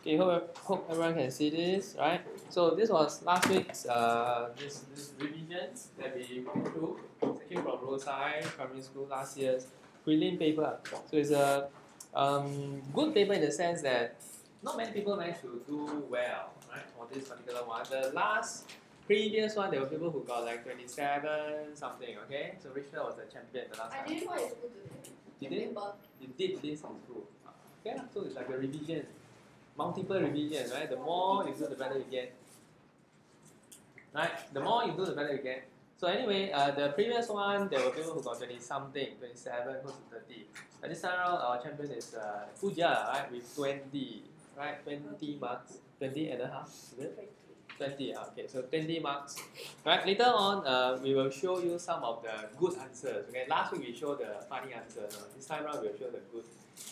Okay, hope, hope everyone can see this, right? So this was last week's uh, this, this revision that we went through, taken from Rosyth Primary School last year's prelim paper. So it's a um, good paper in the sense that not many people managed to do well, right, for this particular one. The last previous one, there were people who got like 27 something, okay? So Richard was the champion the last I time. didn't know it's good today. You did? You did this in school. Okay, so it's like a revision. Multiple revision, right? The more you do, the better you get. Right? The more you do, the better you get. So anyway, uh, the previous one, there were people who got 20 something, 27, close to 30. But this time around, our champion is uh, Fuja, right? With 20, right? 20 marks. 20 and a half, is it? 20, ah, okay, so 20 marks. Right, later on, uh, we will show you some of the good answers. Okay, last week we showed the funny answers. This time around we'll show the good,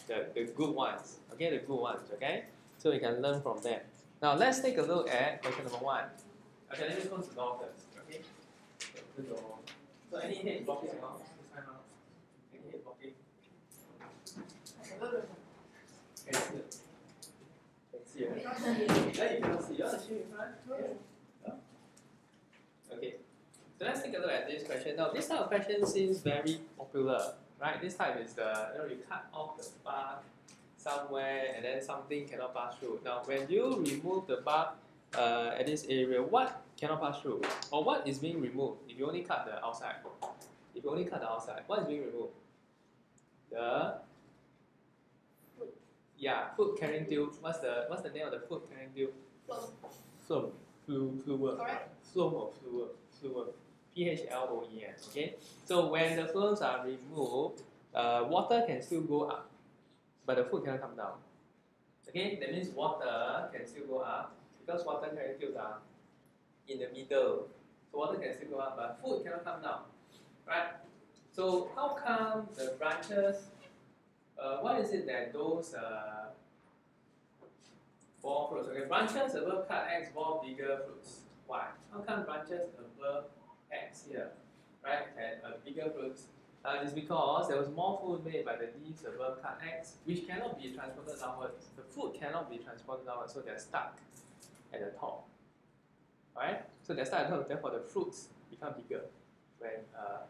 the, the good ones. Okay, the good ones. Okay, so we can learn from them. Now let's take a look at question number one. Okay, let me close the door. Okay, so, any head blocking around? Any. Okay. So let's take a look at this question. Now, this type of question seems very popular, right? This type is the, you know, you cut off the bark somewhere and then something cannot pass through. Now, when you remove the bark uh, at this area, what cannot pass through? Or what is being removed if you only cut the outside? If you only cut the outside, what is being removed? The yeah, food carrying tube. What's the what's the name of the food carrying tube? Flow. Phloem. Flu, fluid. Correct. Phloem or fluid. Fluid. P H L O E M. Okay. So when the phloems are removed, uh, water can still go up, but the food cannot come down. Okay. That means water can still go up because water tubes are in the middle. So water can still go up, but food cannot come down. Right. So how come the branches? Uh, what is it that those uh, ball fruits? Okay, branches above cut X ball bigger fruits. Why? How come branches above X here, right, had a bigger fruits? Uh, it's because there was more food made by the leaves above cut X, which cannot be transported downwards. The food cannot be transported downwards, so they're stuck at the top. Alright? So they're stuck at the top, therefore the fruits become bigger when, uh,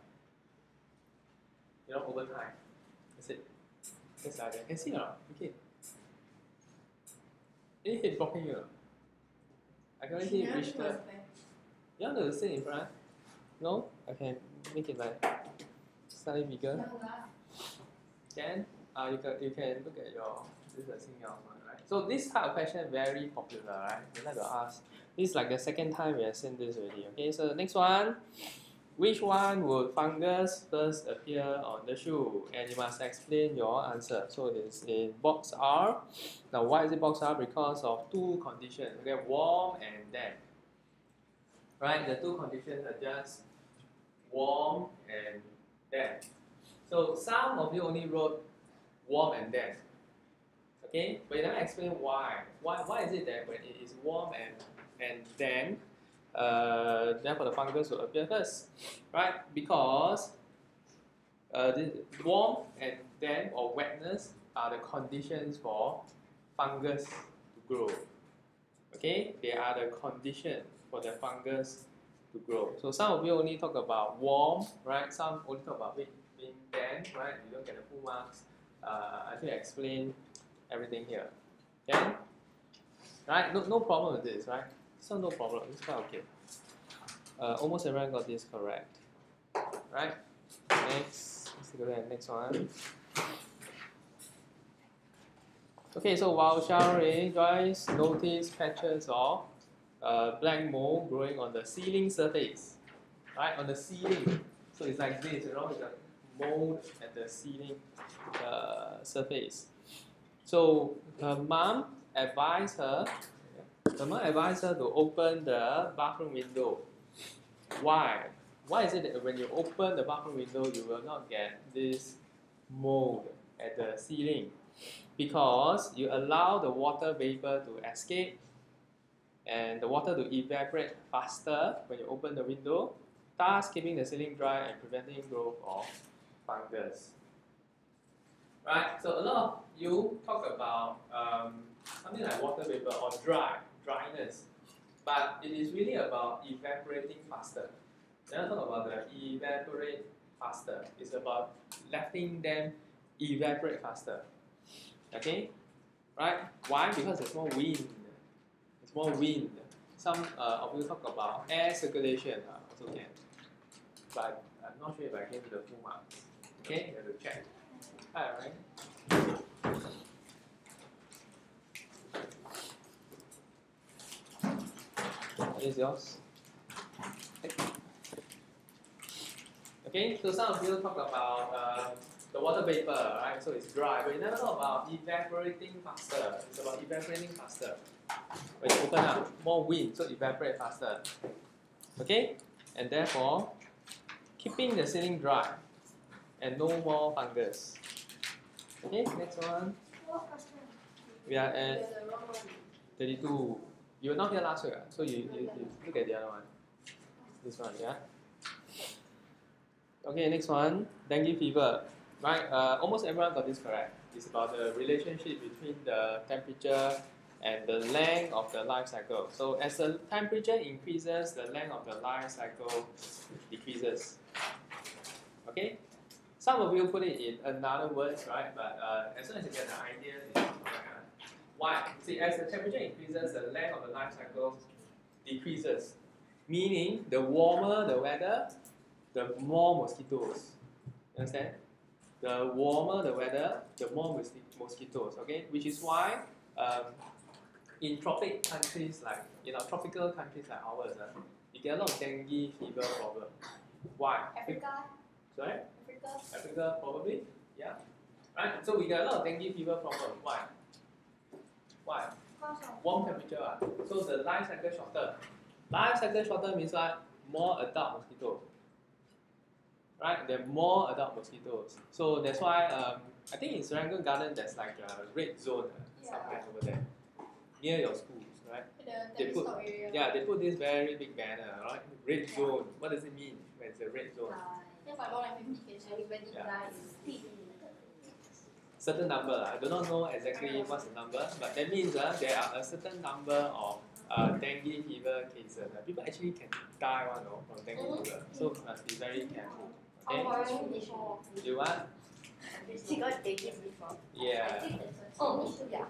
you know, over time. That's it. That's like that. Can see or not? Okay. Any head blocking you? I can only see Richard. You want to sit in front? No? I can make it like slightly bigger. Then uh, you can you can look at your this is a one, right? So this type of question very popular, right? We like to ask. This is like the second time we have seen this already. Okay, so the next one. Which one would fungus first appear on the shoe? And you must explain your answer. So it's in box R. Now why is it box R? Because of two conditions. Okay, warm and damp. Right? The two conditions are just warm and damp. So some of you only wrote warm and damp. Okay, but you never explain why. Why why is it that when it is warm and and damp, uh, therefore the fungus will appear first, right? Because uh, the warm and damp or wetness are the conditions for fungus to grow. Okay, they are the condition for the fungus to grow. So some of you only talk about warm, right? Some only talk about being, being damp, right? You don't get the full marks. Uh, I think I explained everything here. Okay? Right? No, no problem with this, right? So no problem. It's quite okay. Uh, almost everyone got this correct. Right? Next. Let's look at the next one. Okay, so while showering, guys, notice patches of uh, black mold growing on the ceiling surface. Right? On the ceiling. So it's like this, you know, it's a mold at the ceiling uh, surface. So her mom advised her, her mom advised her to open the bathroom window. Why? Why is it that when you open the bathroom window, you will not get this mold at the ceiling? Because you allow the water vapor to escape and the water to evaporate faster when you open the window, thus keeping the ceiling dry and preventing growth of fungus. Right? So a lot of you talk about um, something like water vapor or dry, dryness, but it is really about evaporating faster. Then I talk about the evaporate faster. It's about letting them evaporate faster. Okay? Right? Why? Because there's more wind. More wind. Some uh, of you talk about air circulation uh, also can. But I'm not sure if I gave the full marks. Okay? You have to check. Alright. What is yours? Okay, so some of you talk about uh, the water vapor, right? So it's dry, but you never talk about evaporating faster. It's about evaporating faster. When you open up, more wind, so evaporate faster. Okay, and therefore, keeping the ceiling dry and no more fungus. Okay, next one. We are at 32. You were not here last week, so you, you, you look at the other one. This one, yeah? Okay, next one. Dengue fever. Right, uh, almost everyone got this correct. It's about the relationship between the temperature and the length of the life cycle. So as the temperature increases, the length of the life cycle decreases. Okay? Some of you put it in another words, right? But uh, as soon as you get the idea. Why? See, as the temperature increases, the length of the life cycle decreases. Meaning, the warmer the weather, the more mosquitoes. You understand? The warmer the weather, the more mosquitoes. Okay, which is why um, in tropic countries like you know tropical countries like ours, uh, you get a lot of dengue fever problem. Why? Africa. Sorry. Africa. Africa probably. Yeah. Right. So we get a lot of dengue fever problem. Why? Why? Warm temperature. Uh. So the life cycle shorter. Life cycle shorter means what? More adult mosquitoes. Right? There are more adult mosquitoes. So that's why um, I think in Serangoon Garden there's like a red zone uh, Yeah. somewhere over there. Near your schools, right? The They put- area. Yeah, they put this very big banner, right? Red zone. What does it mean when it's a red zone? Yeah, for more than 50 cases. Everybody Yeah. dies. certain number. I do not know exactly what's the number, but that means uh, there are a certain number of uh, dengue fever cases. Uh, people actually can die one know, from dengue fever, so must be very careful. Okay? Our before. You what? She got dengue before. Yeah. Oh, yeah.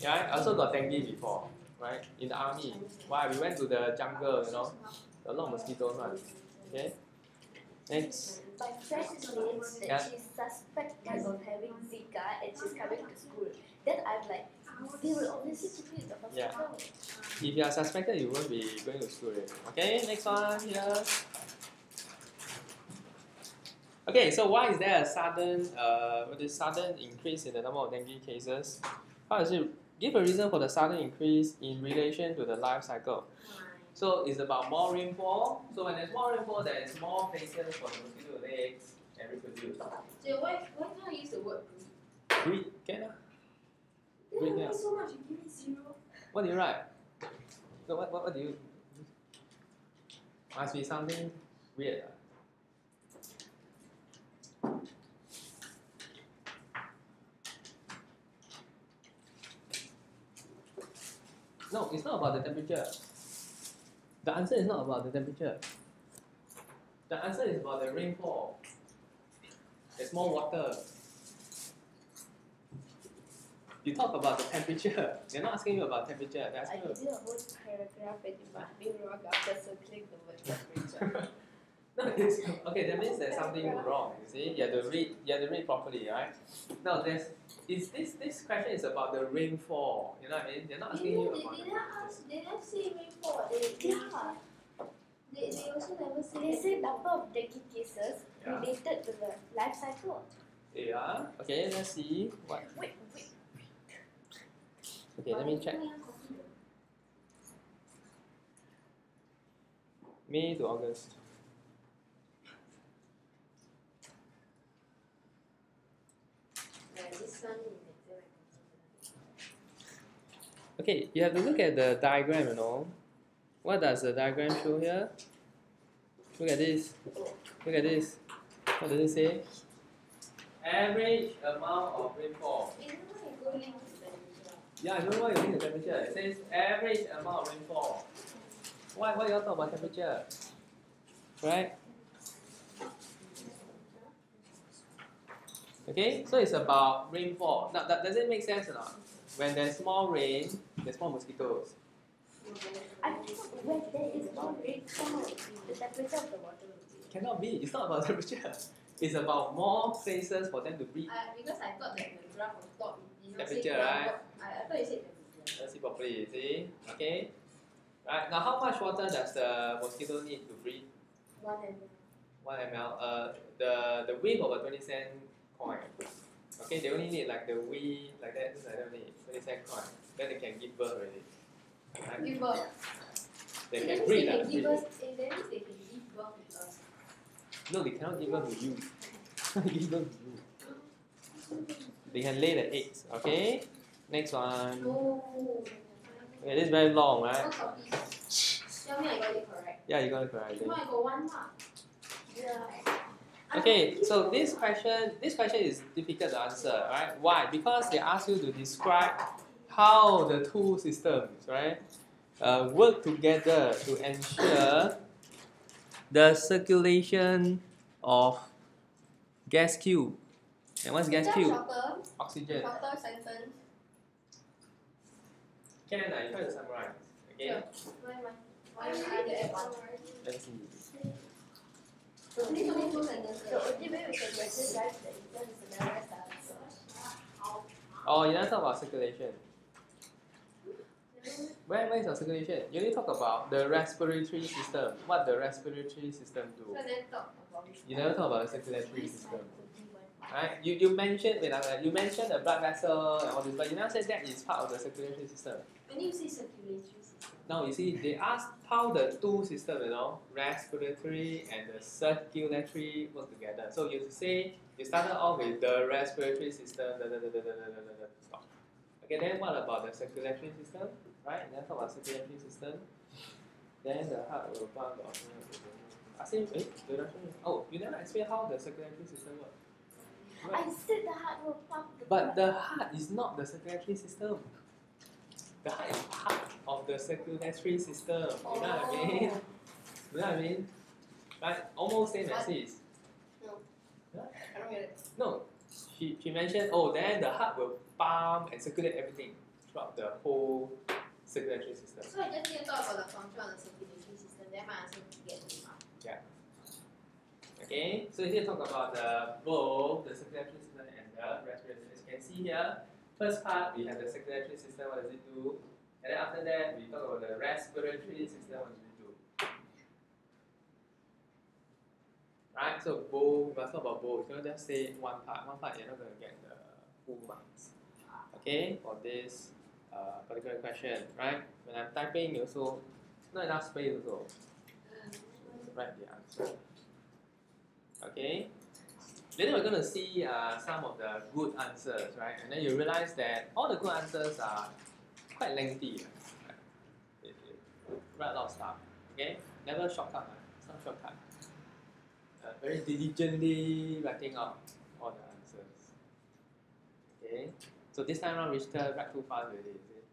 Yeah, I also got dengue before, right? In the army. Why? We went to the jungle, you know, a lot of mosquitoes one. Okay? Next. My friend claims that Yeah. she's suspected of having Zika and she's coming to school. Then I'm like, they will obviously keep you in the Yeah. If you are suspected, you won't be going to school. Okay, next one here. Okay, so why is there a sudden, uh, what is sudden increase in the number of dengue cases? How does it give a reason for the sudden increase in relation to the life cycle? So it's about more rainfall. So when there's more rainfall, there is more places for the mosquito to lay eggs and reproduce. So why, why can't I use the word breed? Breed, can ah? Breed, so much, you give me zero. What do you write? So what, what, what do you? Must be something weird. ah. No, it's not about the temperature. The answer is not about the temperature. The answer is about the rainfall. There's more water. You talk about the temperature. They're not asking you about temperature. They're I asking did you. a whole paragraph and you marked me wrong after circling the word temperature. no, it's, okay, that means there's something wrong. You see, you have to read. You have to read properly, right? No, there's. Is this this question is about the rainfall? You know what I mean? They're not asking you They about. didn't ask, they didn't say rainfall. They, yeah. they, they also never say. They say number of dengue cases Yeah. related to the life cycle. Yeah. Okay. Let's see what. Wait, Wait, wait. Okay, let me check. May to August. Yeah, this one in exam Okay, you have to look at the diagram, you know. What does the diagram show here? Look at this. Look at this. What does it say? average amount of rainfall. Link? Yeah, I don't know why you think the temperature. It says average amount of rainfall. Why, why you all talk about temperature? Right? Okay, so it's about rainfall. Now, that, does it make sense or not? When there's more rain, there's more mosquitoes. I think when there is more rainfall, the temperature of the water will be. Cannot be. It's not about temperature. It's about more places for them to breed. Uh, because I thought that the graph on top it did not say Temperature, right? I, I thought you said temperature. Let's see properly. See? Okay. Right. Now, how much water does the mosquito need to breed? One and 1 ml. Uh, the the width of a 20 cent coin. Okay, they only need like the width like that, just like that only, 20 cent coin. Then they can give birth already. Right? give birth. They can means breed. they can breed. give us. eh, That means they can give birth with us. No, they cannot give birth to you. give birth to you. They can lay the eggs. Okay. Next one. No. Okay, this is very long, right? Tell me I got it correct. Yeah, you got it correct. No, I got one mark. Yeah. Okay, so this question, this question is difficult to answer, right? Why? Because they ask you to describe how the two systems, right, uh, work together to ensure the circulation of gas cube. And what's gas Just cube? Shorter, Oxygen. shorter sentence. Can I try to summarize? Okay. Sure. Why am I? Why am I the advanced? Let's see. Only only two sentences. The only way we can get this right is the is to memorize the answer. Oh, you never talk about circulation. Where, where is your circulation? You only talk about the respiratory system. What the respiratory system do? So then talk about it. You never talk about the circulatory system. Right? You, you mentioned wait, uh, you mentioned the blood vessel and all this, but you never said that is part of the circulatory system. When you say circulatory system, Now you see they asked how the two system, you know, respiratory and the circulatory work together. So you say you started off with the respiratory system, da, da, da, da, da, da, da, da, stop. Okay, then what about the circulatory system? Right? Then talk about circulatory system. Then the heart will pump the oxygen. I say, eh, the oh, you never explain how the circulatory system works. I said the heart will pump the But blood. the heart is not the circulatory system. The heart is part of the circulatory system. You know what I mean? You know what I mean? Right? Almost same as this. No. I don't get it. No, she, she mentioned, oh, then the heart will pump and circulate everything throughout the whole circulatory system. So I just need to talk about the function of the circulatory system, then my answer will get the mark. Okay, so here talk about the both the circulatory system and the respiratory. As you can see here, first part we have the circulatory system. What does it do? And then after that we talk about the respiratory system. What does it do? Right. So both we must talk about both. You cannot just say one part. One part you're not going to get the full marks. Okay, for this uh, particular question, right? When I'm typing, you also not enough space also. Write the answer. Okay. Later we're going to see uh, some of the good answers, right? And then you realize that all the good answers are quite lengthy. Right? It- it- Write a lot of stuff. Okay? Never shortcut. Right? It's not shortcut. Uh, very diligently writing out all the answers. Okay? So this time around, Richard write too fast already. is it?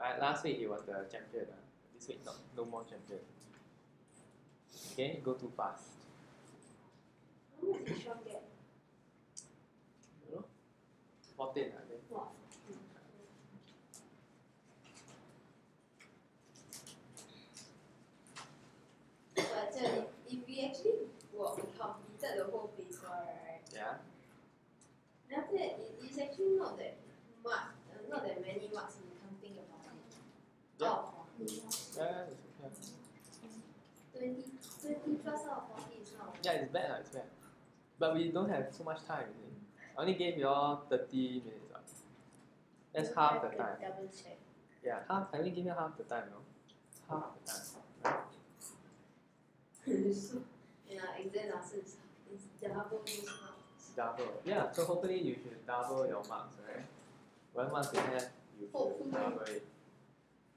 Right? Last week he was the champion. Uh. This week, no, no more champion. Okay? Go too fast. How much did Sean get? You know? 14, I think. Wow. But uh, if, if we actually well, we completed the whole paper, right? Yeah. Then after that, it, it's actually not that much, uh, not that many marks if you come think about it. Yeah. Out of 40. Yeah, it's okay. 20, 20 plus out of 40 is not. Yeah, it's bad, it's bad. But we don't have so much time, you. I only gave you all 30 minutes. That's half the time. Double check. Yeah, half. I only give you half the time, no? Half the time. Right? so, in our exam answer is, is double this marks. Double. Yeah, so hopefully you should double your marks, right? One mark you have, you Hopefully. should double it.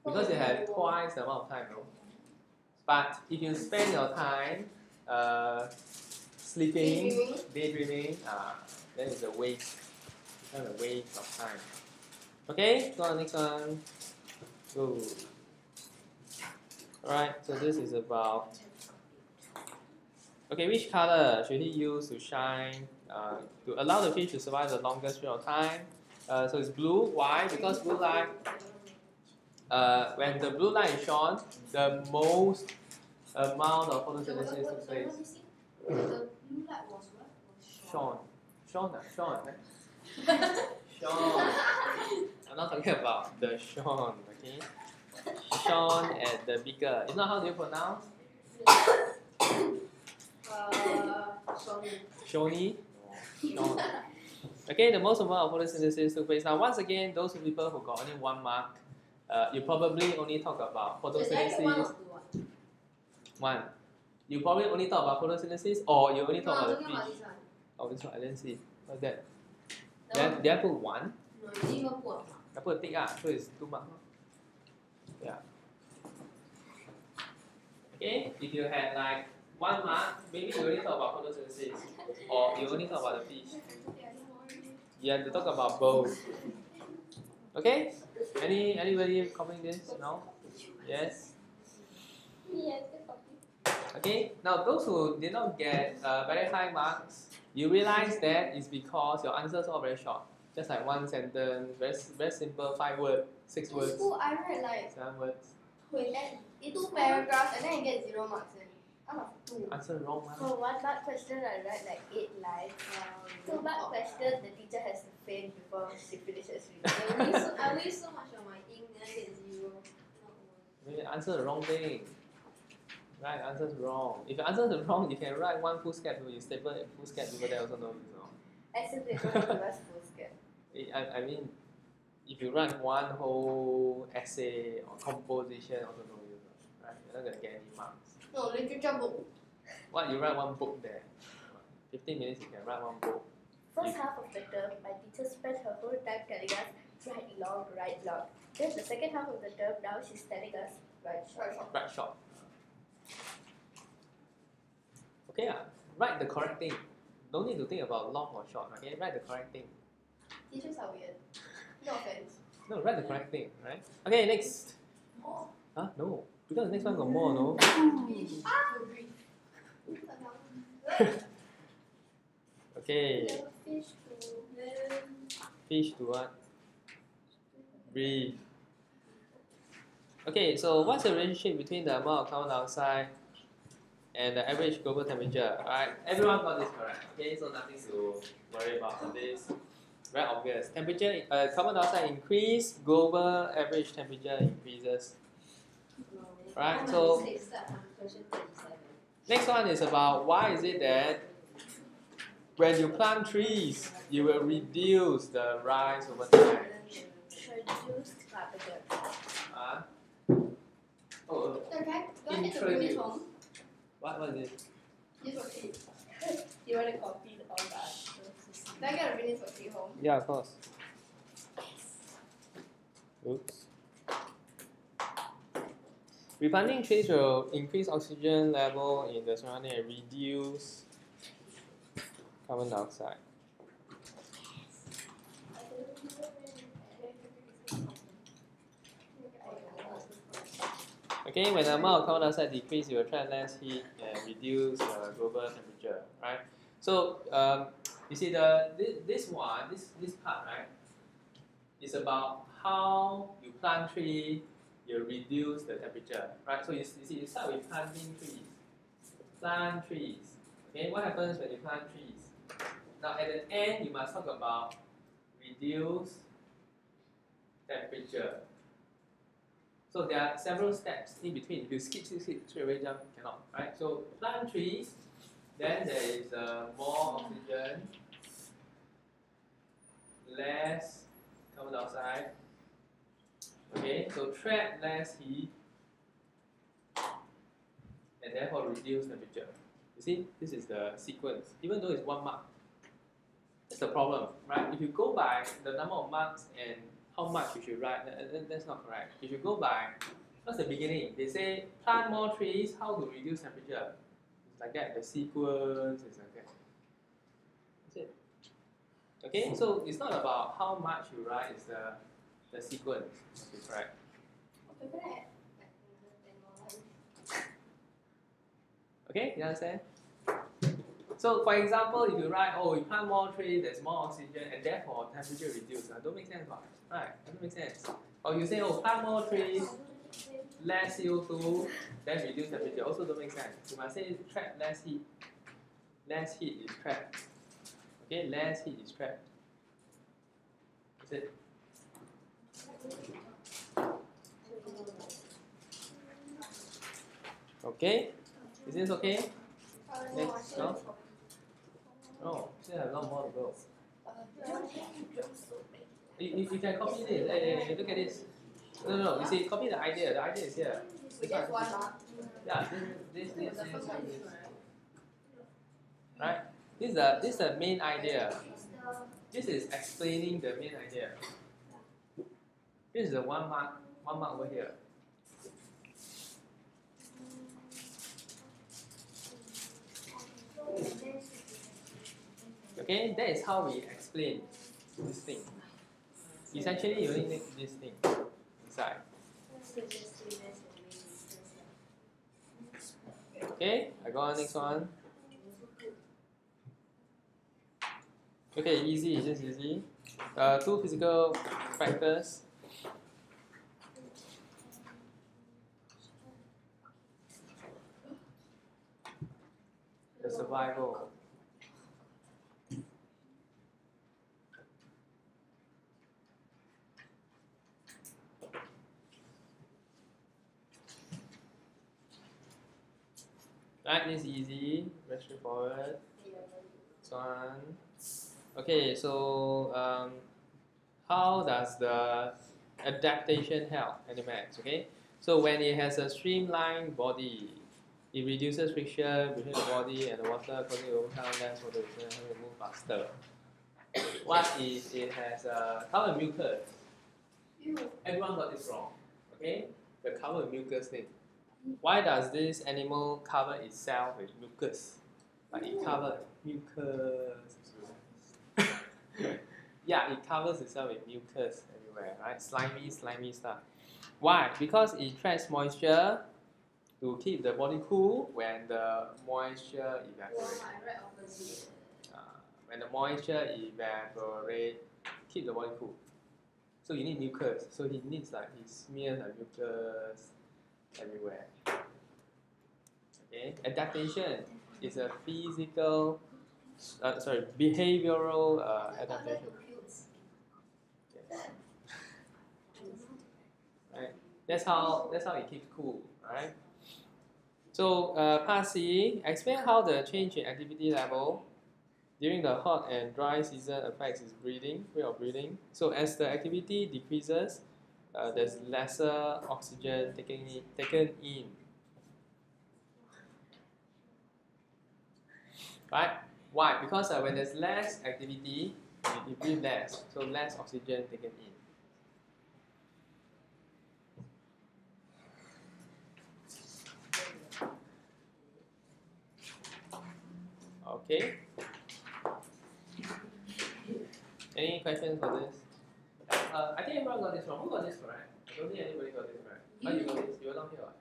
Because you have twice the amount of time, no? But if you spend your time uh, sleeping, Daydreaming. daydreaming, uh, then it's a waste. Kind of waste of time. Okay, go on next one. Go. Alright, so this is about okay, which color should he use to shine uh, to allow the fish to survive the longest period of time? Uh, so it's blue. Why? Because blue light uh, when the blue light is shone, the most amount of photosynthesis takes place. The blue light was what? Shone. Shone, ah, shone. eh? Shone. I'm not talking about the Sean, okay? Sean at the bigger. If not, how do you pronounce? Uh, Sony. Shoni? Okay, the most amount of photosynthesis took place. Now, once again, those people who got only one mark, uh, you probably only talk about Is there one or photosynthesis. one? You probably only talk about photosynthesis, or you only No, talk I'm about the talking about this one. Oh, this one I didn't see. What's that? The Did I, one- did I put one? No, you didn't even put. I put a tick, ah, so it's two marks. Yeah. Okay, if you had like one mark, maybe you only talk about photosynthesis, or you only talk about the fish. You have to talk about both. Okay? Any anybody copying this? No? Yes? Yes, the copy. Okay, now those who did not get uh, very high marks, you realize that is because your answers are very short. Just like one sentence, very, very simple, five words, six In words, school, I read like seven words. wait, and two paragraphs and then I get zero marks. Out of two. Answer wrong one. For one mark question, I write like eight lines. Um, two mark question, the teacher has to faint before she finishes I reading. waste so, I waste so much on my ink then I get zero. Not worth You answer the wrong thing. Right, answer's wrong. If you answer the wrong, you can write one full sketch, you staple a full sketch, people there also know you know. Except they don't give full scan. I, I mean, if you write one whole essay or composition, also no use, right? You're not gonna get any marks. No, literature book. What you write one book there? 15 minutes you can write one book. First half of the term, my teacher spent her whole time telling us, write long, write long. Then the second half of the term, now she's telling us, write short. Write short. Okay, ah, write the correct thing. Don't need to think about long or short, okay? Write the correct thing. Teachers are weird. No offense. No, write the correct thing, right? Okay, next. More. Huh? No. Because the next one got more, no? Okay, Fish to fish to what? Breathe. Okay, so what's the relationship between the amount of carbon dioxide and the average global temperature? Alright, everyone got this correct. Okay, so nothing to worry about on this. Very obvious. Temperature, uh, carbon dioxide increase, global average temperature increases. Right, so- Next one is about why is it that when you plant trees, you will reduce the rise over time. Introduced. Uh, oh, Okay, do I get to bring this home? what was it? For. You want to copy all answers? Do I get to bring this for free home? Yeah, of course. Oops. Replanting trees will increase oxygen level in the surrounding and reduce carbon dioxide. Okay, when the amount of carbon dioxide decrease, you attract less heat and reduce uh, global temperature, right? So, um, you see the this, this one, this this part, right, is about how you plant tree, you reduce the temperature, right? So you, you see, you start with planting trees, plant trees. Okay, what happens when you plant trees? Now at the end, you must talk about reduce temperature. So there are several steps in between. If you skip, skip, skip, straight away jump, cannot, right? So plant trees, then there is uh, more oxygen, less carbon dioxide. Okay, so trap less heat, and therefore reduce temperature. You see, this is the sequence. Even though it's one mark, that's the problem, right? If you go by the number of marks and how much you should write, that, that- that's not correct. You should go by what's the beginning. They say plant more trees, how to reduce temperature. It's like that. The sequence is like that. That's it. Okay, so it's not about how much you write, it's the, the sequence you correct. Okay? Okay, you understand? So for example, if you write, oh, you plant more trees, there's more oxygen, and therefore temperature reduced. Uh, don't make sense, right? Right, doesn't make sense. Or you say, oh, plant more trees, less CO2, then reduce temperature. Also don't make sense. You must say trap less heat. Less heat is trapped. Okay, less heat is trapped. Is it? Okay? Is this okay? Next, no? No, still have a lot more to go. You, you, you can copy this. Hey, hey, hey, look at this. No, no, no. You see, copy the idea. The idea is here. This one. Yeah, this, this, this, this, this. Right? This is the this is the main idea. This is explaining the main idea. This is the one mark, one mark over here. Okay, that is how we explain this thing. Essentially, you only need this thing inside. Okay, I go on next one. Okay, easy, just easy. Uh, two physical factors. The survival. Right, this is easy, very straightforward. This one. Okay, so um, how does the adaptation help Animax? Okay, so when it has a streamlined body, it reduces friction between the body and the water, causing it to overcome less water it move faster. What is it has a covered mucus? Everyone got this wrong. Okay, the covered mucus thing. Why does this animal cover itself with mucus? Like it covered mucus. yeah, it covers itself with mucus everywhere, right? Slimy, slimy stuff. Why? Because it traps moisture to keep the body cool when the moisture evaporates. Uh, when the moisture evaporates, keep the body cool. So you need mucus. So he needs like he smears like mucus everywhere. Okay, adaptation is a physical, uh, sorry, behavioral uh, adaptation. Yes. Right. That's how that's how it keeps cool, right? So uh, part C, explain how the change in activity level during the hot and dry season affects its breathing, rate of breathing. So as the activity decreases, uh, there's lesser oxygen taken in, taken in. Right? Why? Because uh, when there's less activity, you, breathe less, so less oxygen taken in. Okay. Any questions for this? Uh, I think everyone got this wrong. Who got this correct? I don't think anybody got this right. Oh, you got this. You were not here. what?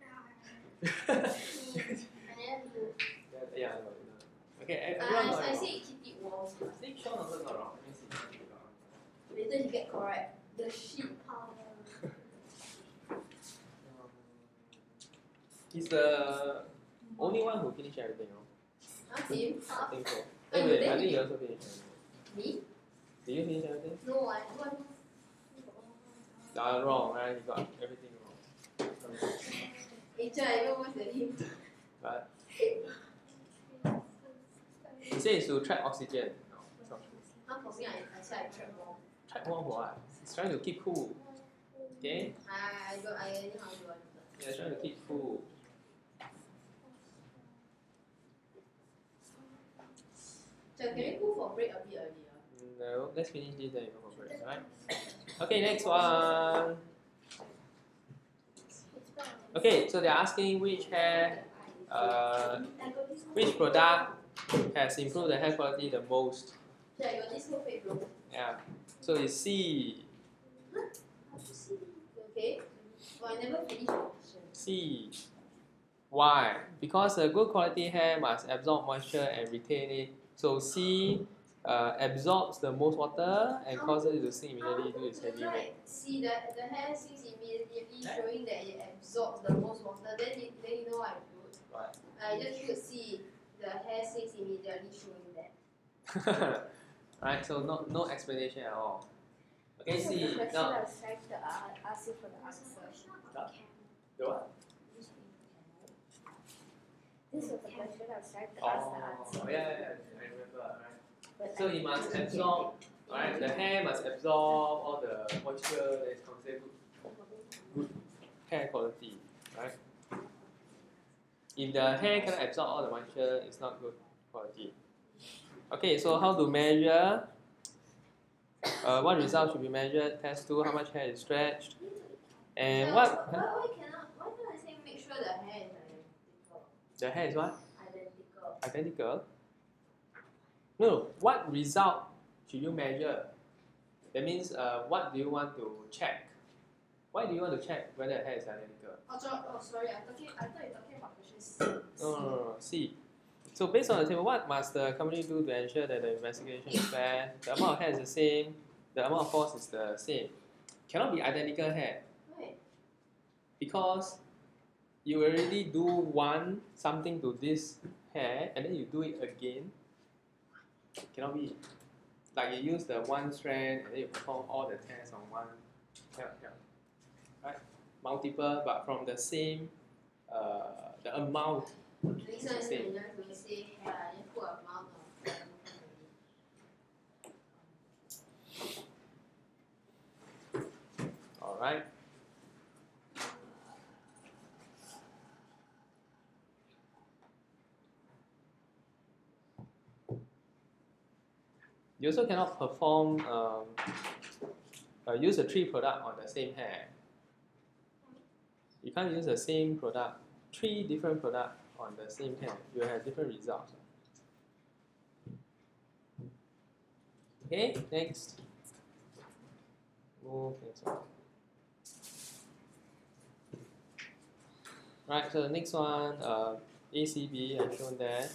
yeah, yeah, I got it. Okay, e- everyone got I, I it say wrong. it keep it warm. I think Sean also got wrong. Let me see. Later he get correct. The sheep power. Um, He's the only one who finished everything, no? Ask him. I think so. Oh, Eh, wait, I think he- you also finished everything. Me? Did you finish everything? No, I want. Uh, wrong, right? You got everything wrong. Even worse than him. But he says to trap oxygen. No, it's not true. How for me, I, I say trap more. Trap more for what? It's trying to keep cool. Okay? I, I don't, I anyhow do one. Yeah, trying to keep cool. So can we go for break a bit earlier? No, let's finish this then you go for break, right? Okay, next one. Okay, so they're asking which hair, uh, which product has improved the hair quality the most. Yeah, your this whole bro. Yeah. So it's C. How to see? Okay. Well, I never finish the question. C. Why? Because a good quality hair must absorb moisture and retain it. So C uh, absorbs the most water and causes it to sink immediately due to its heavy weight. Right. See the the hair sinks immediately, showing that it absorbs the most water. Then you, then you know what I put. What? I just put C. The hair sinks immediately, showing that. right, so no, no explanation at all. Okay, This was the question Now, I was trying to uh, ask you for the answer. the what? This was the question I was trying to ask the answer. Oh, yeah, yeah, yeah, I remember, right. But So it must absorb, right? The hair must absorb all the moisture that is considered good, good hair quality, right? If the hair cannot absorb all the moisture, it's not good quality. Okay, so how to measure? Uh, what result should be measured? Test two, how much hair is stretched? And So, what? Why, why cannot? Why can't I say make sure the hair is identical? The hair is what? Identical. Identical? No, what result should you measure? That means, uh, what do you want to check? Why do you want to check whether the hair is identical? Oh, oh sorry. I'm talking. I thought you're talking about question C. No, no, no, no. See. So based on the table, what must the company do to ensure that the investigation is fair? The amount of hair is the same. The amount of force is the same. Cannot be identical hair Right. because you already do one something to this hair and then you do it again. Cannot be. Like you use the one strand and then you perform all the tests on one. Cannot, cannot. Right? Multiple, but from the same, uh, the amount Next time, Same. you have to say hair. I just put amount of hair. All right. You also cannot perform um, uh, use a three product on the same hair. You can't use the same product, three different product on the same hair. You have different results. Okay, next. One. Right, so the next one, uh, ACB, I've shown there.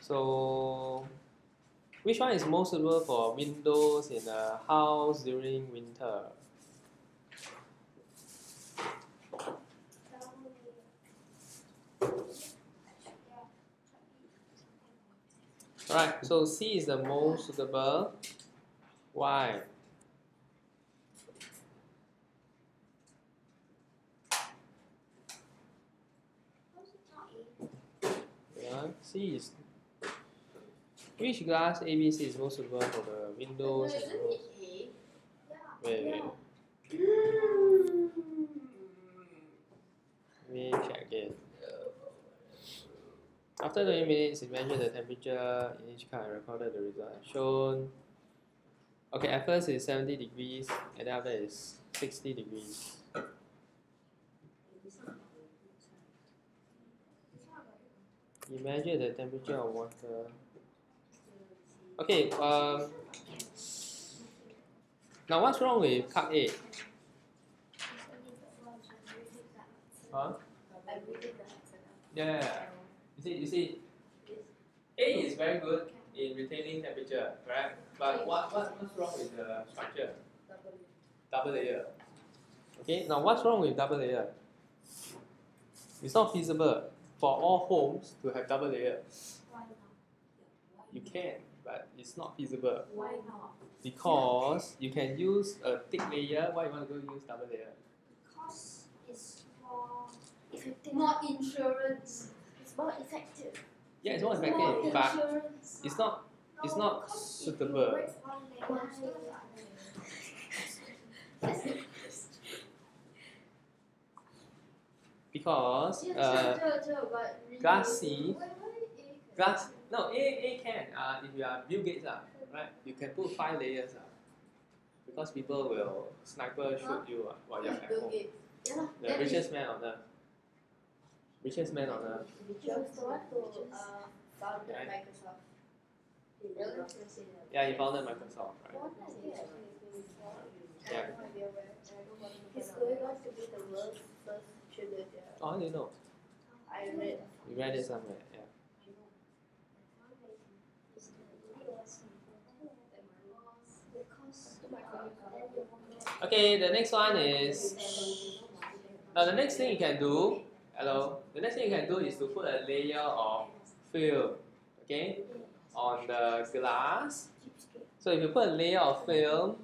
So, which one is most suitable for windows in a house during winter? Alright, so C is the most suitable. Why? Yeah, C is which glass ABC is most suitable for the windows and doors? Wait, wait, let me check again. After 20 minutes, it measured the temperature in each car and recorded the result shown. Okay, at first it's 70 degrees, and then after it's 60 degrees. You measure the temperature of water. Okay, um, now what's wrong with cup A? Huh? Yeah, you see, you see, A is very good in retaining temperature, right? But what, what what's wrong with the structure? Double layer. Okay, now what's wrong with double layer? It's not feasible for all homes to have double layer. You can, but it's not feasible Why not? because you can use a thick layer. Why you want to go use double layer? Because it's more Effective. more insurance. It's more effective. Yeah, it's more More effective, but insurance. it's not it's not if suitable. you break one leg, you still have to- because uh, but really- glass C- Why- why A can- glass no A A can uh, if you are Bill Gates uh, right you can put five layers uh, because people will sniper shoot you uh, while you're at Bill home. Gates. Yeah The richest man on earth. Richest man on earth. He was the one who uh, founded Right. Microsoft. Really? Yeah, he founded Microsoft, right? Yeah. He's going on to be the world's first trillionaire. Oh, I didn't know. I read. We read it somewhere. Yeah. Okay, the next one is now the next thing you can do. Hello. The next thing you can do is to put a layer of film. Okay, on the glass. So if you put a layer of film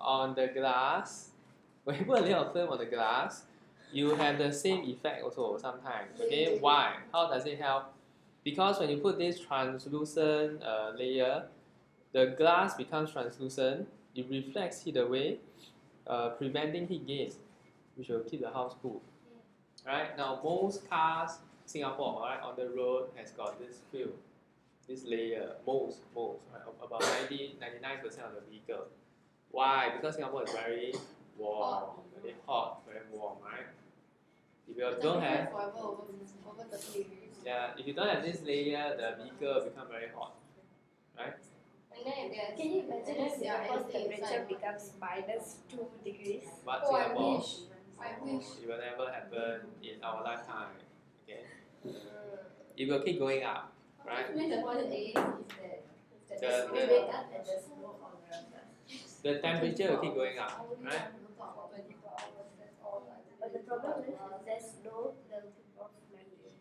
on the glass, when you put a layer of film on the glass, you have the same effect also sometimes. Okay, why? How does it help? Because when you put this translucent uh, layer, the glass becomes translucent. It reflects heat away, uh, preventing heat gain, which will keep the house cool. Right now, most cars Singapore right on the road has got this film, this layer. Most, most, right? about 90, 99 percent of the vehicle. Why? Because Singapore is very warm, very hot, very warm, right? If you don't have yeah, if you don't have this layer, the vehicle will become very hot, right? Can you imagine if Singapore's temperature becomes minus 2 degrees? But Oh, I Singapore, wish. I wish. it will never happen in our lifetime. Okay, mm. it will keep going up, right? The point is that The, We the, wake up and there's smoke all around the temperature will keep going up, right? But the problem is uh, there's no melting of melting.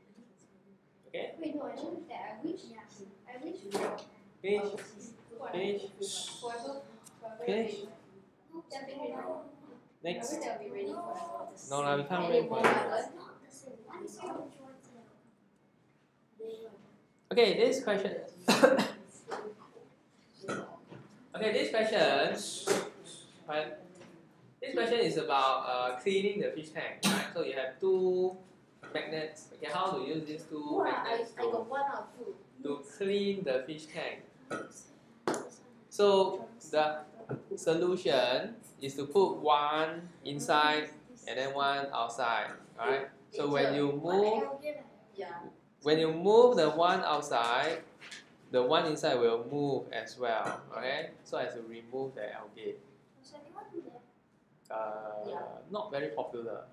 Okay, Wait, no, I don't that. I wish. I wish. finish, Forever. finish. Next. Forever they'll be ready forever. No, no, we can't wait for. Okay, this question. okay, this question. Right. This question is about uh, cleaning the fish tank. Right. So you have two magnets. Okay, how to use these two magnets to, got one out of two. to clean the fish tank? So the solution is to put one inside and then one outside. Right. So when you move when you move the one outside, the one inside will move as well. Okay, so as to remove the algae. Uh, Not very popular,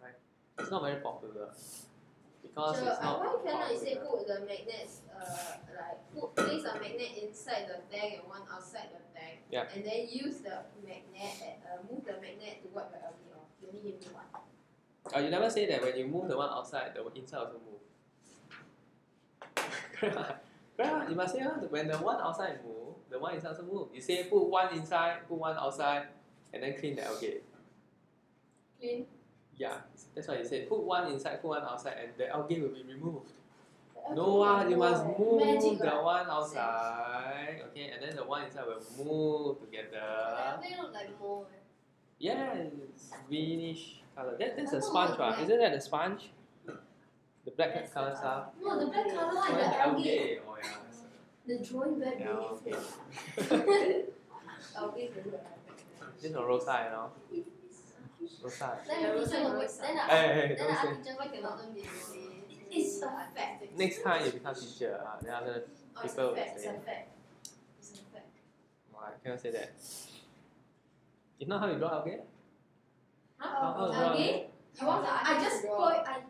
right? It's not very popular because So, it's uh, not why cannot you say put the magnets, uh, like put place a magnet inside the tank and one outside the tank, Yeah. and then use the magnet, and, uh, move the magnet to wipe the algae off. You only give me one. Oh, you never say that when you move the one outside, the inside also move. Correct. You must say ah, when the one outside move, the one inside also move. You say put one inside, put one outside, and then clean the algae. Clean. Yeah, that's why you said put one inside, put one outside, and the algae will be removed. The No one, you must move. Magic, the one outside, okay, and then the one inside will move together. algae look like mold. Yeah, it's greenish color. That, that's a sponge, right? Isn't that a sponge? The black color stuff. No, the black color one, the algae. Oh yeah. The drawing very beautiful. Algae very this is Rosa, you know. Rosa. Then Yeah, the Rosa teacher will knows wait. Then the Hey, hey, then the don't say. art teacher why cannot be It's a fact. Next time you become teacher, uh, then after that, Oh, people will fact. It's say. a fact. It's a fact. oh, I cannot say that. If not, how you draw algae? Huh? How, how you draw You want? the I artist just draw? point. I um.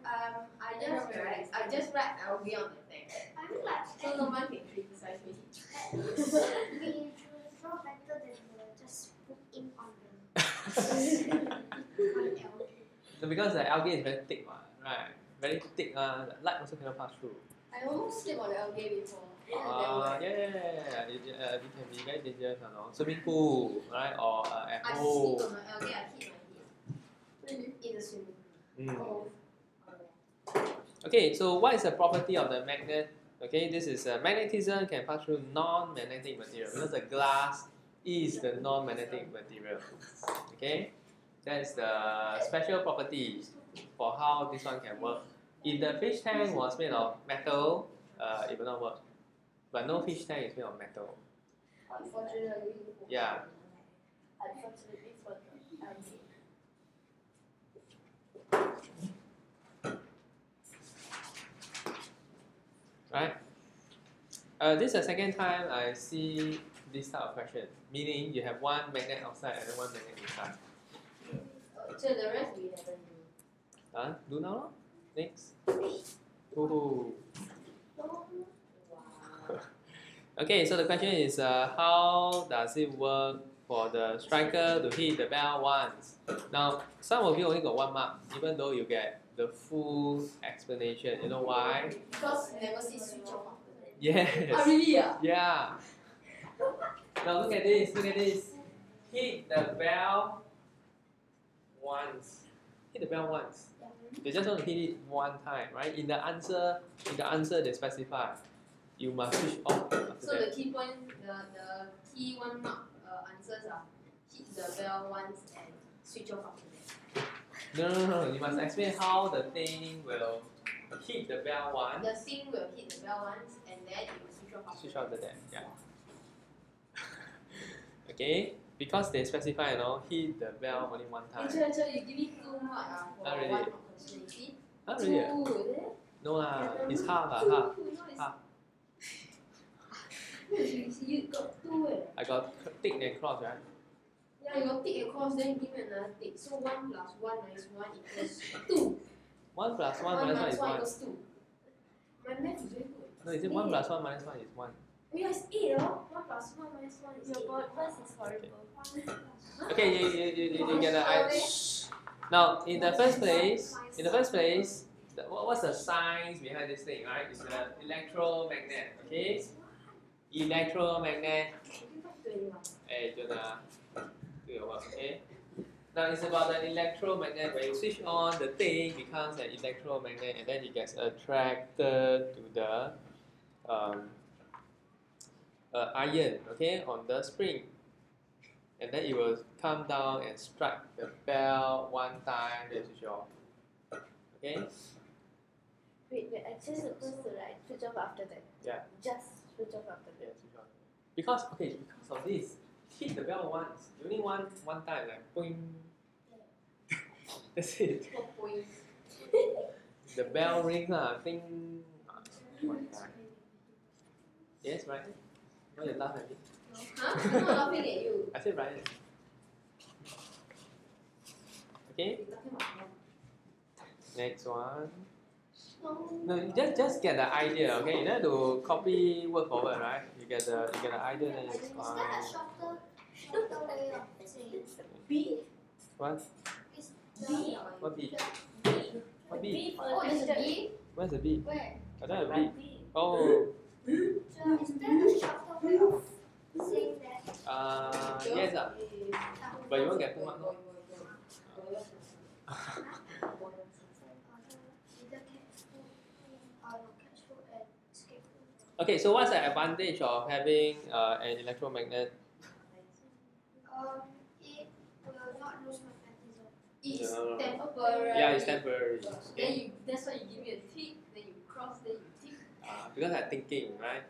I just write. I just write algae on the thing, I mean like so no one can criticize me. No, because the algae is very thick, one, right? Very thick, uh, light also cannot pass through. I almost slipped on the algae before. Ah, yeah, yeah, yeah, yeah. It, uh, it can be very dangerous, you know. Swimming pool, right? Or uh, at I home. slip on the algae. I hit my head. In the swimming Mm. pool. Okay, so what is the property of the magnet? Okay, this is uh, magnetism can pass through non-magnetic material because the glass is the non-magnetic material. Okay, that's the special property for how this one can work. If the fish tank was made of metal, uh, it will not work. But no fish tank is made of metal. Unfortunately. Yeah. Unfortunately for the algae. right? Uh, this is the second time I see this type of question, meaning you have one magnet outside and one magnet inside. So the rest we haven't do. Uh, do now? lor. Next. Woohoo. Wow. Okay, so the question is uh, how does it work for the striker to hit the bell once? Now, some of you only got one mark, even though you get the full explanation. You know why? Because never see switch off after that. Yes. Ah really ah? Yeah. Now look at this, look at this. Hit the bell once. Hit the bell once. They just want to hit it one time, right? In the answer, in the answer they specify, you must switch off So that. the key point, the the key one mark uh, answers are hit the bell once and switch off after that. No, no, no, no. You must explain how the thing will hit the bell once, The thing will hit the bell once and then it will switch off after switch off after that. Yeah. okay, because they specify, you know, hit the bell only one time. Actually, actually, you give me two mark ah for Not really. one mark question. You see? Huh, really? ah? Two, is it? No lah, it's half lah, half. two, no, it's- half. You got two eh. I got tick and cross, right? Yeah, you got tick across, then give me another tick. So one plus one minus one equals two. One plus one minus one is one. equals two. My math is very good. No, is it one plus one minus one is one? Oh yeah, it's eight, oh. One plus one minus one is Okay, you, you, you, you, you get. Now, in the first place, in the first place, the, what, what's the science behind this thing, right? It's the electromagnet, okay? Electromagnet. Hey, Jonah, do your work, okay? Now it's about the electromagnet. When you switch on, the thing becomes an electromagnet, and then it gets attracted to the um, uh, iron, okay, on the spring, and then it will come down and strike the bell one time. Then switch off. Okay. Wait, we're actually supposed to like switch off after that. Yeah. Just switch off after that Yeah, switch on. Because okay, because of this, hit the bell once. You only want one time, like boing. That's it. Points. The bell rings, ah, ding. ah, One time. Yes, right. No, you laugh at me. Huh? ¿Ah? I'm not laughing at you. I said right. Okay, You're talking about one. next one. No. No, you just just get the idea, okay? You don't have to copy word for word, right? You get the you get the idea, then it's fine. shorter, shorter way B. What? B. What B? B. What B? Oh, there's a B? Where's the B? Where? I don't have B. Oh, So is there a shorter way of saying that? uh, yes, ah. But you won't get two marks, no? Either catch food, uh, no, catch food and escape food. Okay, so what's the advantage of having uh, an electromagnet? Um, it will not lose magnetism. It's temporary. Yeah, it's temporary. Then you, that's why you give me a tick, then you cross, then you. Uh, because I'm thinking, right?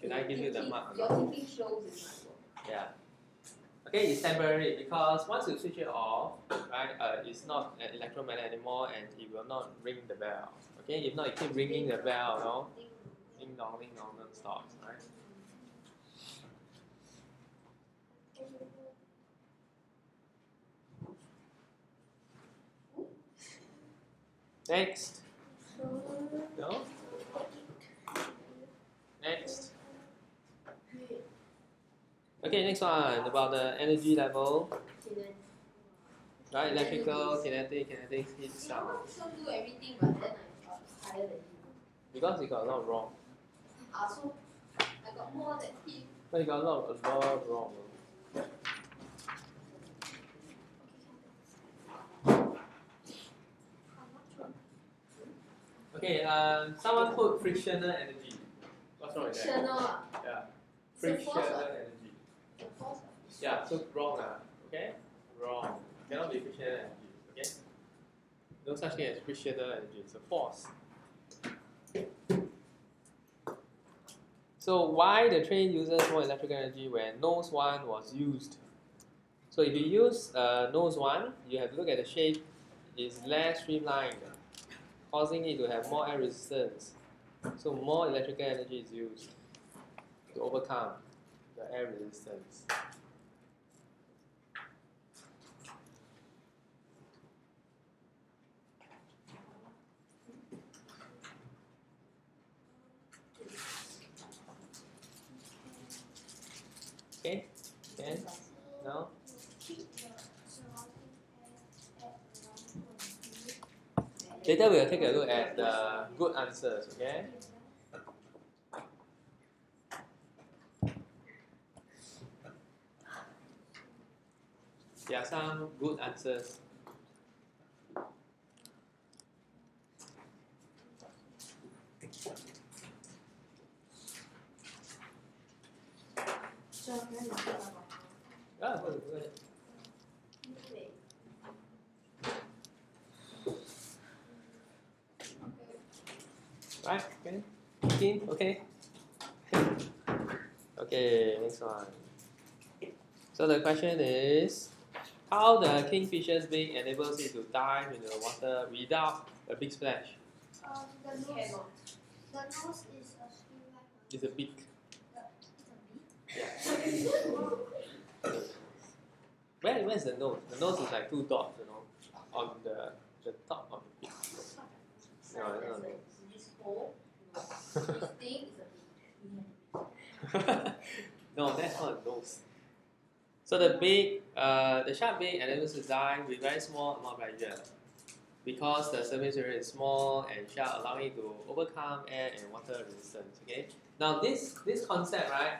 Should I give you the mark? Your thinking shows my work. Yeah. Okay, it's temporary because once you switch it off, right, uh, it's not an electromagnet anymore and it will not ring the bell. Okay, if not, it keep ringing the bell, no? Ding dong, ding dong, non-stop, right? Next. No? Next. Okay, next one about the energy level, right? Electrical, kinetic, kinetic, heat, sound. know, do everything, but then I was higher than you. Because you got a lot wrong. Ah, so I got more than him. But you got a lot, a lot wrong. Okay, um, someone put frictional energy. What's wrong that? Frictional. ah. Yeah, It's a force, frictional energy. It's a force, ah. Yeah, so wrong ah. Okay? Wrong. Cannot be frictional energy. Okay? No such thing as frictional energy. It's a force. So why the train uses more electrical energy when nose one was used? So if you use uh, nose one, you have to look at the shape. It's less streamlined, causing it to have more air resistance. So more electrical energy is used. to overcome the air resistance. Later we'll take a look at the good answers, okay? There are some good answers. So Right, okay. Keen, okay. okay, next one. So the question is how the kingfisher's beak enables it to dive into the water without a big splash? Um, the nose, the nose is a streamline. It's a beak. It's a bee. Where where's the nose? The nose is like two dots, you know, on the the top of the beak. So No, I no, that's not a nose. So the beak, uh, the shark beak enables to dive with very small amount of pressure. Because the surface area is small and sharp allowing it to overcome air and water resistance. Okay. Now this this concept, right?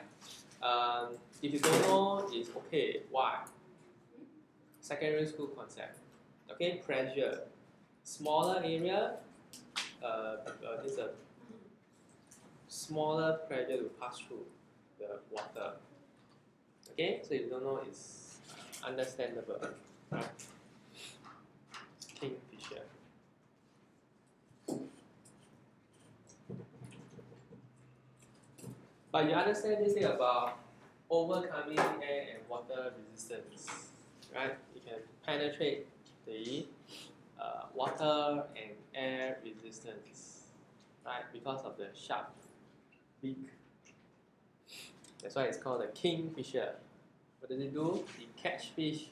Um, if you don't know, it's okay. Why? Secondary school concept. Okay, pressure, smaller area. Uh, uh, this a smaller pressure to pass through the water. Okay, so you don't know, it's understandable. Right? Kingfisher. But you understand this thing about overcoming air and water resistance, right? You can penetrate the uh, water and air resistance, right? Because of the sharp beak. That's why it's called the kingfisher. What does it do? It catch fish.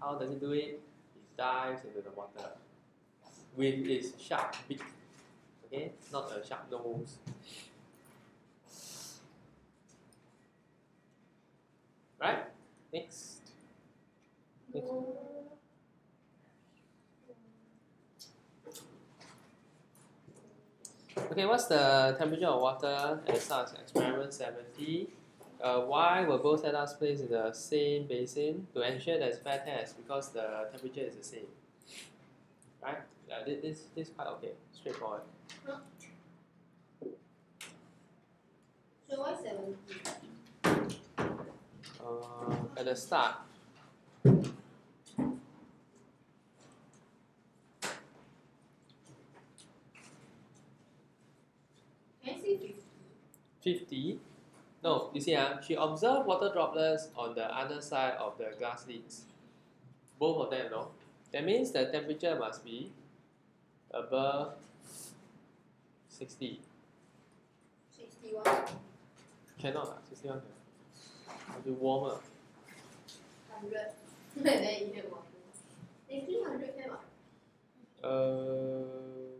How does it do it? It dives into the water with its sharp beak. Okay, not a sharp nose. Right? Next. Next. Okay, what's the temperature of water at the start of experiment 70? Uh, why were both setups placed in the same basin? To ensure that there's fair test because the temperature is the same. Right? Yeah, this, this, this is quite okay, straightforward. So why seventy? Uh, at the start, 50. No, you see, uh, she observed water droplets on the other side of the glass lids. Both of them, no? That means the temperature must be above 60. 61. Cannot, uh, 61 cannot. It'll be warmer. 100. then you warmer. 1800 can what? Uh...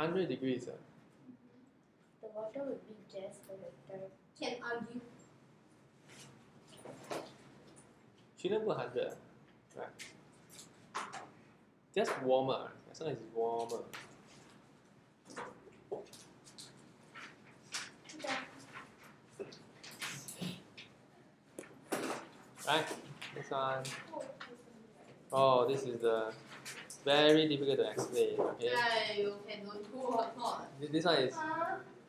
100 degrees. Uh. The water would be just collected. Can argue. Shouldn't put 100, right? Just warmer, as long as it's warmer. Right, this one. Oh, this is the very difficult to explain. Okay, Yeah, you can not. Th- this one is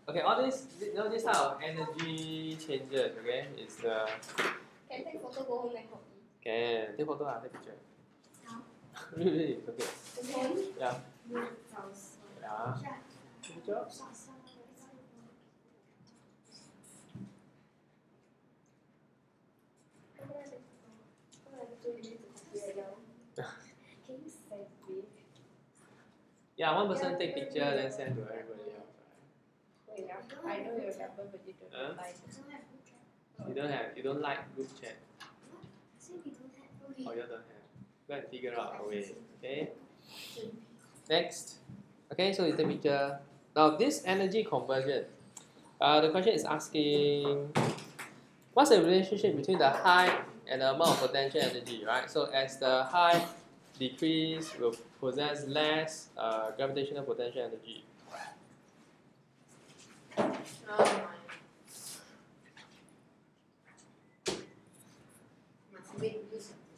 okay. All this, you know, this type of energy changes. Okay, is the Can take photo go home and copy. can take photo ah, take picture. Really, really, okay. Yeah, yeah. Yeah. Take picture. Come on, come on, two minutes to copy right now. Can you send me? Yeah, one person take picture then send to everybody else. I know you remember, but you don't like. Have. You don't have, you don't like group chat, have. You don't have. Go and figure out a way. Okay. Next. Okay, so you take picture. Now this energy conversion. Uh, the question is asking, what's the relationship between the height and the amount of potential energy, right? So as the height decrease, will possess less uh, gravitational potential energy.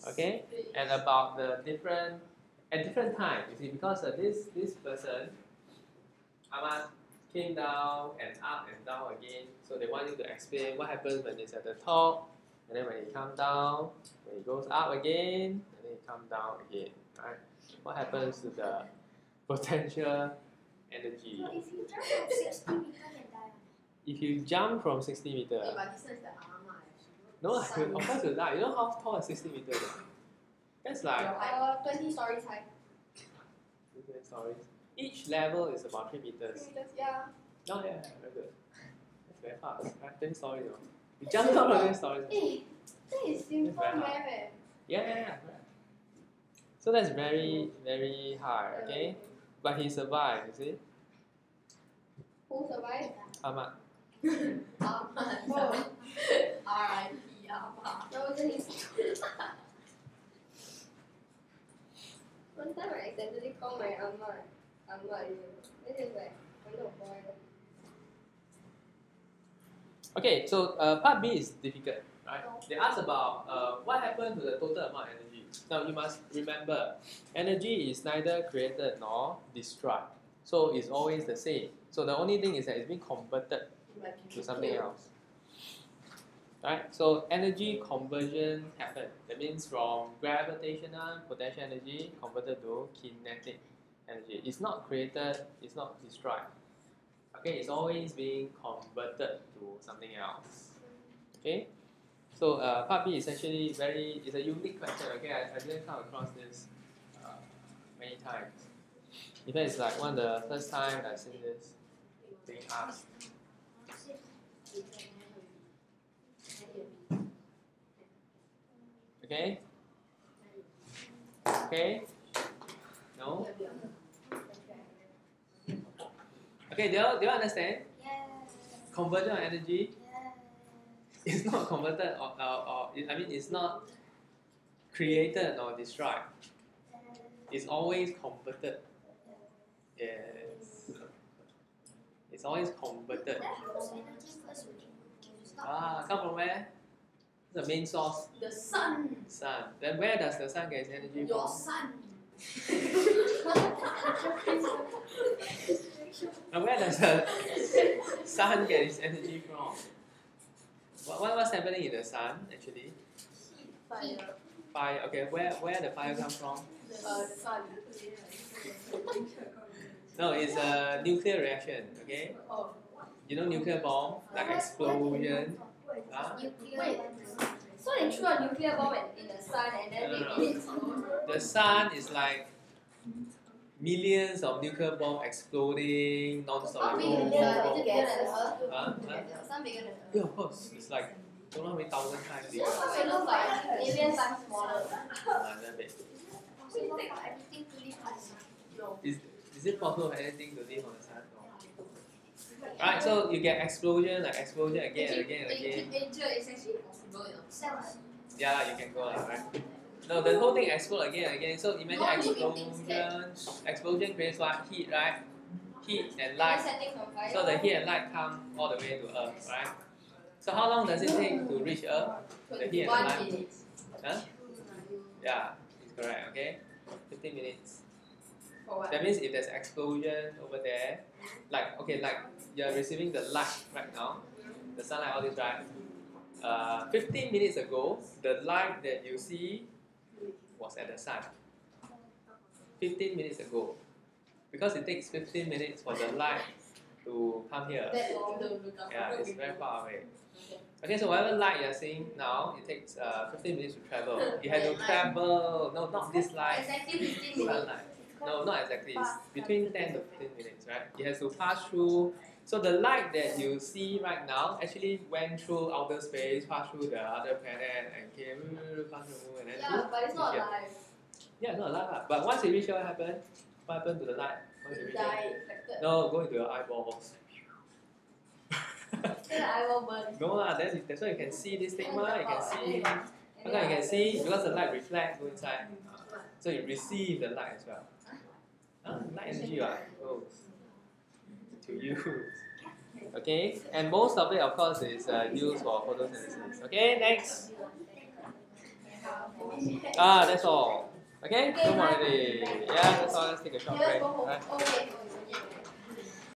Okay, and about the different at different time. You see, because uh, this this person, Ahmad, came down and up and down again. So they want you to explain what happens when it's at the top, and then when it comes down, when it goes up again, it come down again. Right? What happens to the potential energy So if you jump from 60 meter can die. if you jump from 60 Eh, meter? but this one is the Ahmad. No, of course you die. You know how tall is 60 meters? That's like. Uh, 20 stories high. Okay, sorry. Each level is about 3 meters. Three meters, yeah. Oh, yeah, very good. That's very fast. Right? 20 stories. You, know. you jump down from 20 stories. Eh, that is simple math eh. Yeah, yeah, yeah. So that's very, very hard, okay? But he survived, you see? Who survived? Ahmad. Oh, R.I.P. Ahmad. that wasn't his. One time I accidentally called my amma, amma, you know. He was like, I'm not boy. Okay, so uh, part B is difficult, right? They ask about uh, what happened to the total amount of energy. Now you must remember, energy is neither created nor destroyed. So it's always the same. So the only thing is that it's being converted to something else. Right? So energy conversion happen. That means from gravitational potential energy converted to kinetic energy. It's not created, it's not destroyed. Okay, it's always being converted to something else. Okay? So uh, part B is actually very it's a unique question. Okay, I, I didn't come across this uh, many times. In fact, it's like one of the first time I've seen this being asked. Okay? Okay? No? Okay, do you, do you understand? Yes. Conversion of energy Is not converted or, or, or I mean it's not created or destroyed. It's always converted. Yes. It's always converted. Then how's energy first will can you stop? Ah, come from where? The main source, The sun. sun. Then where does the sun get its energy Your from? sun. And where does the sun get its energy from? What, what what's happening in the sun actually? Fire. Fire. Okay, where where the fire come from? Uh, the sun. No, it's a nuclear reaction. Okay, Oh. you know nuclear bomb like explosion. Huh? Wait. So they threw a nuclear bomb in, in the sun and then No, no, they. The sun is like millions of nuclear bomb exploding non-stop. How big Boom, is boom, the boom. is it bigger than the Earth? Huh? Huh? Sun bigger than Yeah, of course. It's like don't know how many thousand times bigger. So it looks like a million times smaller. Ah, very big. Possible for everything to the sun. No. Is, is it possible for anything to live on the sun? No. Right, so you get explosion, like explosion again and again and again. Angel is actually possible, you know. Yeah, you can go lah, right? No, the whole thing explode again and again. So imagine No explosion. Explosion creates what? Heat, right? Heat and light. setting on fire. So the heat and light come all the way to Earth, right? So how long does it take to reach Earth? The heat and light. Huh? Yeah, it's correct. Okay, 15 minutes. That means if there's explosion over there, like okay, like you're receiving the light right now, the sunlight, all this, right? Uh, 15 minutes ago, the light that you see was at the sun. 15 minutes ago, because it takes 15 minutes for the light to come here. That long to look up. Yeah, it's very far away. Okay, so whatever light you're seeing now, it takes uh, 15 minutes to travel. You have to travel, no, not this light, Exactly 15 minutes. No, not exactly. It's between 10 to 15 minutes, right? It has to pass through. So the light that you see right now actually went through outer space, passed through the other planet, and came, passed through, and then Yeah, but it's not Yeah. alive. yeah, not alive. But once it reaches what happened? What happened to the light? Once it It reaches died. No, go into your eyeballs. Then the eyeball will burn. no lah, then that's why you can see this thing, ma. You can see. How you can see? Because the light reflects, go inside. So you receive the light as well. Huh? Light energy what? goes to you. Okay, and most of it, of course, is uh, used for photosynthesis. Okay, next. Ah, that's all. Okay, no more. Yeah, that's all. Let's take a short break. Right? Okay.